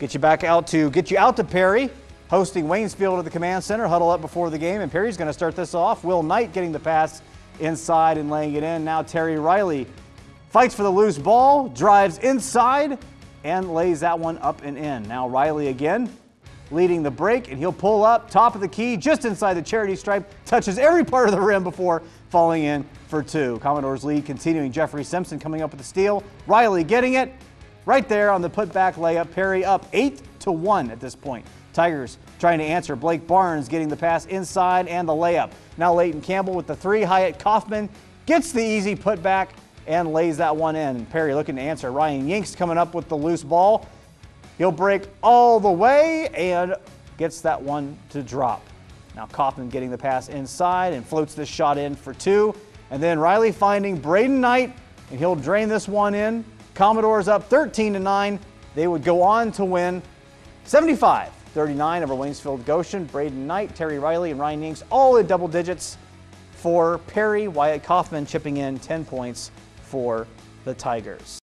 Get you back out to get you out to Perry, hosting Waynesfield at the command center. Huddle up before the game, and Perry's going to start this off. Will Knight getting the pass inside and laying it in. Now Terry Riley fights for the loose ball, drives inside, and lays that one up and in. Now Riley again leading the break, and he'll pull up top of the key just inside the charity stripe, touches every part of the rim before falling in for two. Commodores lead continuing. Jeffrey Simpson coming up with the steal. Riley getting it right there on the putback layup. Perry up eight to one at this point. Tigers trying to answer. Blake Barnes getting the pass inside and the layup. Now Leighton Campbell with the three. Wyatt Kaufman gets the easy putback and lays that one in. Perry looking to answer. Ryan Yanks coming up with the loose ball. He'll break all the way and gets that one to drop. Now Kaufman getting the pass inside and floats this shot in for two. And then Riley finding Braden Knight, and he'll drain this one in. Commodores up 13 to 9. They would go on to win 75 39 over Waynesfield Goshen. Braden Knight, Terry Riley, and Ryan Yanks all in double digits for Perry. Wyatt Kaufman chipping in 10 points for the Tigers.